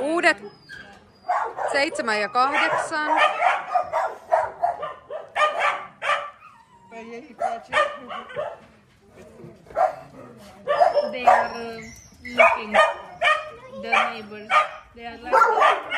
Uudet 7 ja kahdeksan. They are uh, looking the neighbors. They are like,